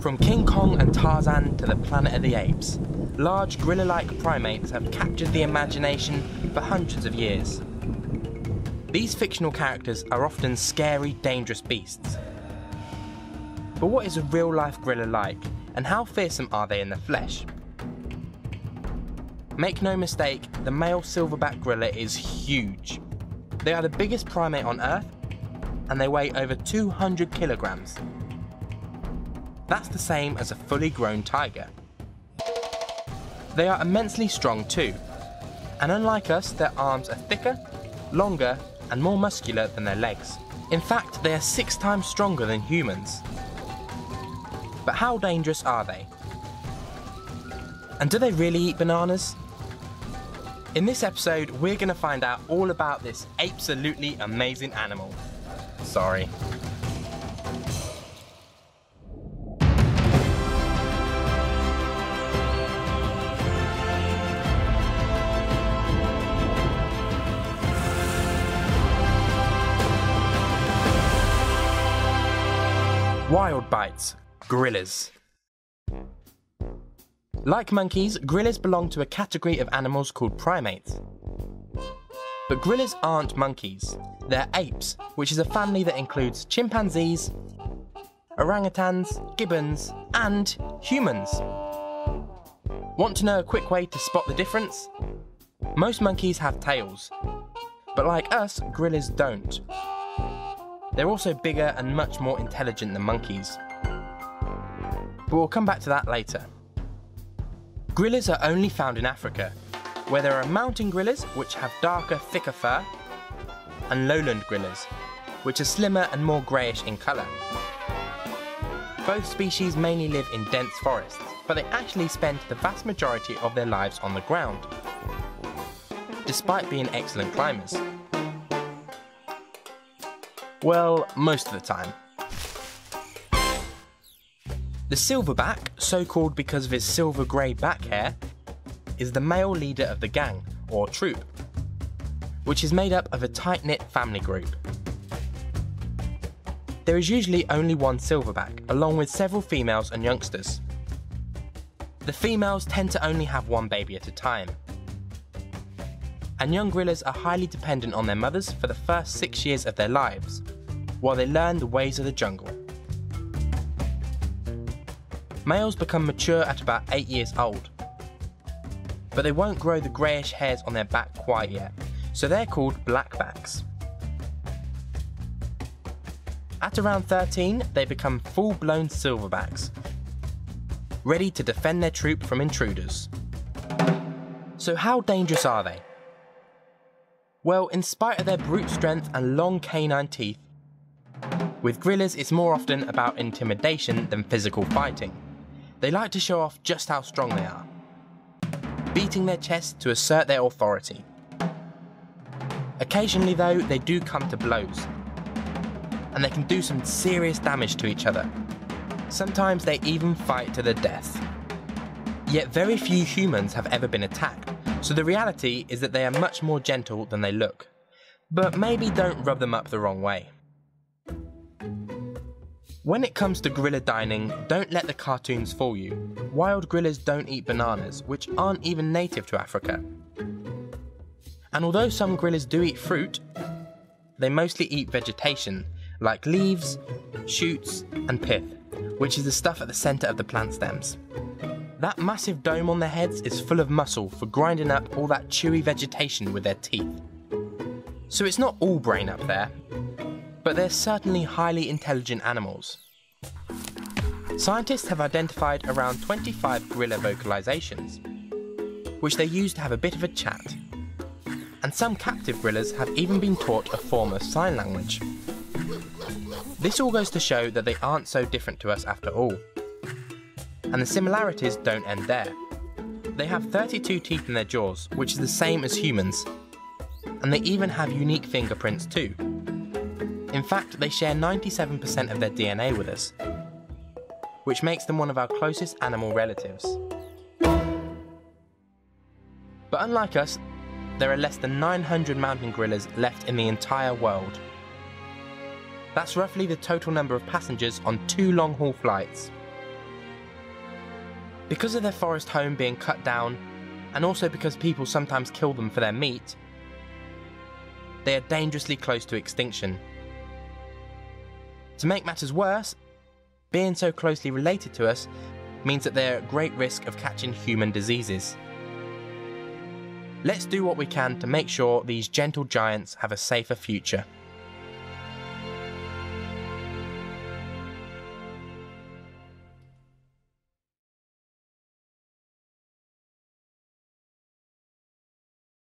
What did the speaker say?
From King Kong and Tarzan to the Planet of the Apes, large gorilla like primates have captured the imagination for hundreds of years. These fictional characters are often scary, dangerous beasts. But what is a real life gorilla like, and how fearsome are they in the flesh? Make no mistake, the male silverback gorilla is huge. They are the biggest primate on Earth, and they weigh over 200 kilograms. That's the same as a fully grown tiger. They are immensely strong too, and unlike us, their arms are thicker, longer, and more muscular than their legs. In fact, they are six times stronger than humans. But how dangerous are they? And do they really eat bananas? In this episode, we're going to find out all about this absolutely amazing animal. Sorry. Wild bites, gorillas. Like monkeys, gorillas belong to a category of animals called primates. But gorillas aren't monkeys, they're apes, which is a family that includes chimpanzees, orangutans, gibbons, and humans. Want to know a quick way to spot the difference? Most monkeys have tails, but like us, gorillas don't. They're also bigger and much more intelligent than monkeys. But we'll come back to that later. Gorillas are only found in Africa, where there are mountain gorillas, which have darker, thicker fur, and lowland gorillas, which are slimmer and more greyish in colour. Both species mainly live in dense forests, but they actually spend the vast majority of their lives on the ground, despite being excellent climbers. Well, most of the time. The silverback, so called because of his silver grey back hair, is the male leader of the gang, or troop, which is made up of a tight knit family group. There is usually only one silverback, along with several females and youngsters. The females tend to only have one baby at a time, and young gorillas are highly dependent on their mothers for the first six years of their lives, while they learn the ways of the jungle. Males become mature at about 8 years old, but they won't grow the greyish hairs on their back quite yet, so they're called blackbacks. At around 13, they become full blown silverbacks, ready to defend their troop from intruders. So, how dangerous are they? Well, in spite of their brute strength and long canine teeth, with gorillas it's more often about intimidation than physical fighting. They like to show off just how strong they are, beating their chest to assert their authority. Occasionally, though, they do come to blows, and they can do some serious damage to each other. Sometimes they even fight to the death. Yet very few humans have ever been attacked, so the reality is that they are much more gentle than they look. But maybe don't rub them up the wrong way. When it comes to gorilla dining, don't let the cartoons fool you. Wild gorillas don't eat bananas, which aren't even native to Africa. And although some gorillas do eat fruit, they mostly eat vegetation, like leaves, shoots, and pith, which is the stuff at the centre of the plant stems. That massive dome on their heads is full of muscle for grinding up all that chewy vegetation with their teeth. So it's not all brain up there, but they're certainly highly intelligent animals. Scientists have identified around 25 gorilla vocalizations, which they use to have a bit of a chat. And some captive gorillas have even been taught a form of sign language. This all goes to show that they aren't so different to us after all. And the similarities don't end there. They have 32 teeth in their jaws, which is the same as humans, and they even have unique fingerprints too. In fact, they share 97% of their DNA with us, which makes them one of our closest animal relatives. But unlike us, there are less than 900 mountain gorillas left in the entire world. That's roughly the total number of passengers on two long haul flights. Because of their forest home being cut down, and also because people sometimes kill them for their meat, they are dangerously close to extinction. To make matters worse, being so closely related to us means that they're at great risk of catching human diseases. Let's do what we can to make sure these gentle giants have a safer future.